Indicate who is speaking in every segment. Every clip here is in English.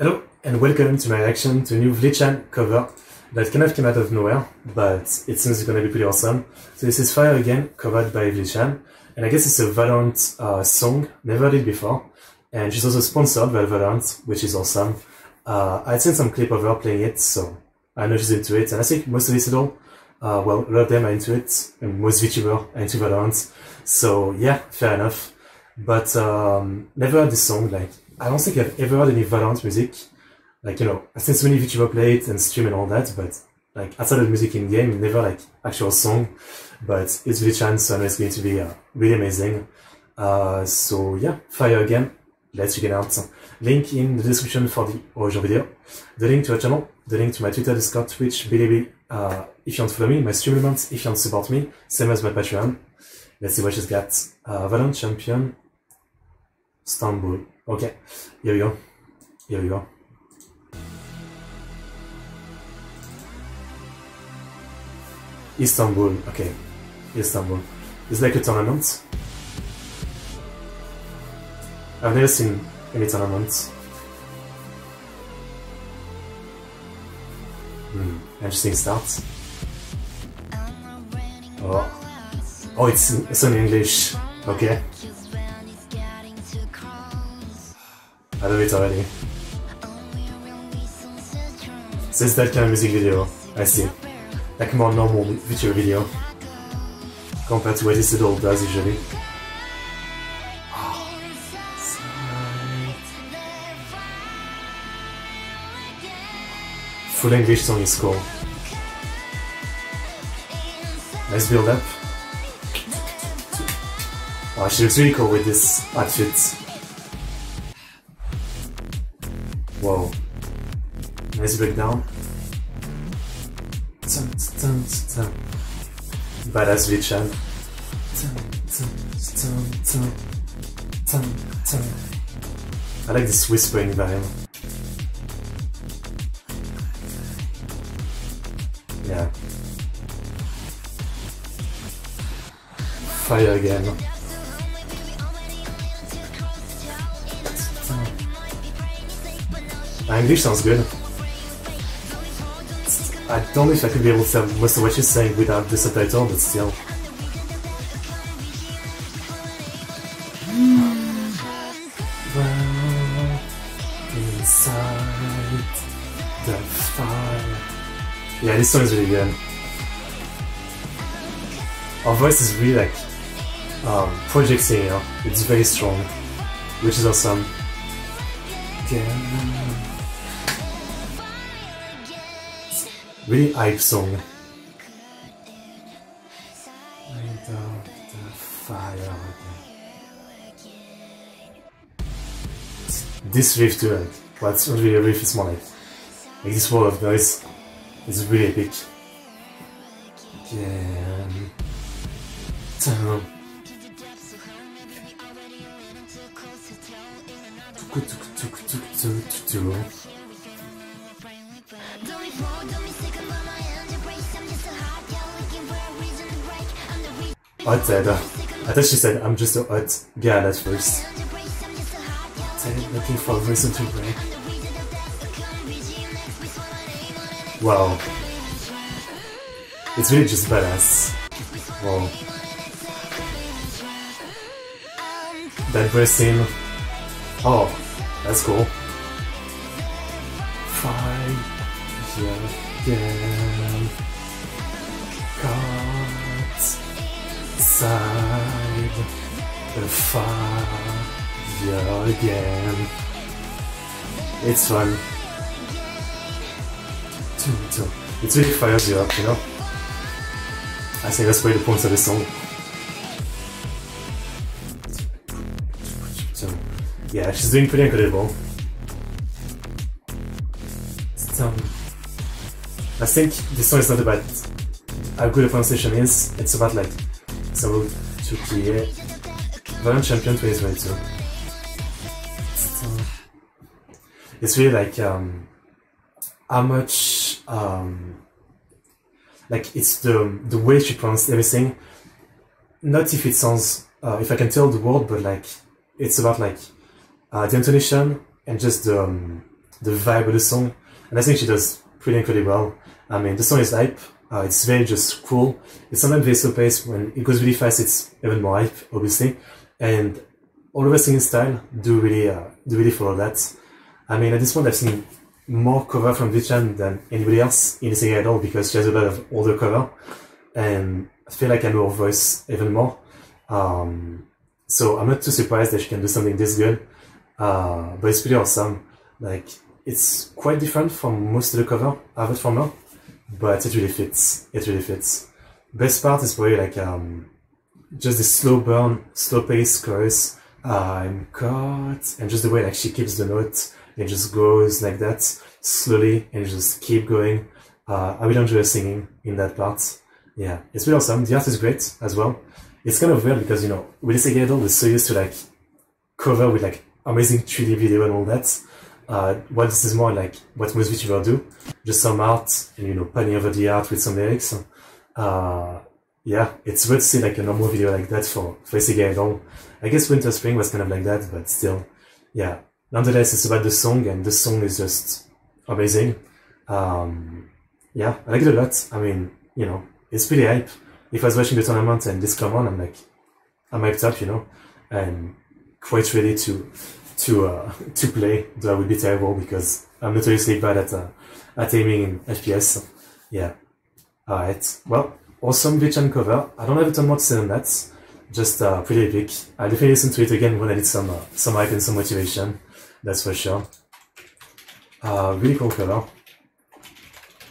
Speaker 1: Hello and welcome to my reaction to a new Vleechan cover that kind of came out of nowhere, but it seems it's gonna be pretty awesome. So this is Fire Again, covered by Vleechan, and I guess it's a Valorant uh, song, never did before, and she's also sponsored by Valorant, which is awesome. Uh, I'd seen some clip of her playing it, so I know she's into it, and I think most of this all, uh, well, a lot of them are into it, and most VTubers are into Valorant, so yeah, fair enough. But um, never heard this song, like, I don't think I've ever heard any Valorant music. Like, you know, I've seen so many VTuber play it and stream and all that, but like outside of music in game, never like actual song. But it's really chance, so it's going to be uh, really amazing. Uh, so yeah, fire again. Let's check it out. Link in the description for the original video. The link to our channel, the link to my Twitter, Discord, Twitch, Bilibili, uh, if you want to follow me, my stream elements, if you want to support me, same as my Patreon. Let's see what she's got. Uh, Valorant Champion, Istanbul. Okay, here we go. Here we go. Istanbul. Okay, Istanbul. It's like a tournament. I've never seen any tournaments. Hmm, interesting start. Oh, oh, it's it's in English. Okay. I love it already. So it's that kind of music video, I see. Like more normal video video. Compared to what Isedol does usually. Ah, full English song is cool. Nice build up. Wow, she looks really cool with this outfit. Whoa. Nice breakdown. Badass Vleechan. I like this whispering vibe. Yeah. Fire again. English sounds good. I don't know if I could be able to have most of what she's saying without the subtitle, but still. The. Yeah, this song is really good. Our voice is really like um, projecting, you know, it's very strong, which is awesome. Yeah. Really hype song. This riff too, well, it's not really a riff, it's more like, this wall of noise is really epic. Again. Down. Tuk tuk tuk tuk tuk tuk. Odd Alter. I thought she said I'm just a odd girl at first. Looking for a reason to break. Wow. It's really just badass. Wow. That verse scene. Oh, that's cool. Fight again. Inside the fire again. It's fun. It really fires you up, you know? I think that's why the point of the song. So, yeah, she's doing pretty incredible. Um, I think this song is not about how good the pronunciation is, it's about like to create Valorant Champion 2022. It's really like um, how much um, like it's the the way she pronounced everything. Not if it sounds uh, if I can tell the word, but like it's about like uh, the intonation and just the um, the vibe of the song, and I think she does pretty incredibly well. I mean, the song is hype. Uh, it's very just cool. It's sometimes very slow paced. When it goes really fast, it's even more hype, obviously. And all of her singing style do really, uh, do really follow that. I mean, at this point, I've seen more cover from Vichan than anybody else in the singing at all because she has a lot of older cover, and I feel like I know her voice even more. Um, so I'm not too surprised that she can do something this good. Uh, but it's pretty awesome. Like it's quite different from most of the cover I've heard from her, but it really fits. It really fits. Best part is probably like um, just the slow burn, slow pace chorus. I'm caught, and just the way like she keeps the note, it just goes like that slowly, and just keep going. Uh, I really enjoy singing in that part. Yeah, it's really awesome. The art is great as well. It's kind of weird because you know, with Isedol, we're so used to like cover with like amazing 3D video and all that. Uh, what this is more like what most VTubers do, just some art and you know painting over the art with some lyrics. Uh, yeah, it's weird to see like a normal video like that for for Isekai Idol. I guess Winter Spring was kind of like that, but still, yeah. Nonetheless, it's about the song, and the song is just amazing. Um, yeah, I like it a lot. I mean, you know, it's pretty hype. If I was watching the tournament and this come on, I'm like, I'm hyped up, you know, and quite ready to to uh, to play. that would be terrible because I'm notoriously bad at uh, at aiming in FPS. Yeah. Alright. Well, awesome Vichan cover. I don't have a ton more to say on that. Just uh, pretty epic. I'll definitely listen to it again when I need some uh, some hype and some motivation. That's for sure. Uh, really cool cover.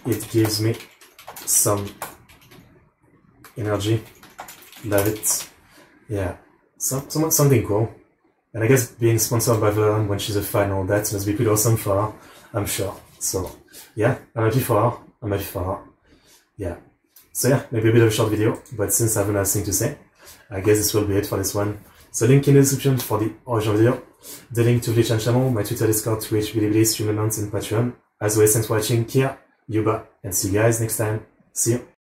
Speaker 1: It gives me some energy. Love it. Yeah. Some, something cool. And I guess being sponsored by Valorant when she's a fan all that must be pretty awesome for her, I'm sure. So, yeah, I'm happy for her. I'm happy for her. Yeah. So yeah, maybe a bit of a short video, but since I have nothing to say, I guess this will be it for this one. So link in the description for the original video, the link to Vlichan channel, my Twitter, Discord, Twitch, Bilibili, Stream and Patreon. As always, thanks for watching, Kia, Yuba, and see you guys next time. See you.